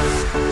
you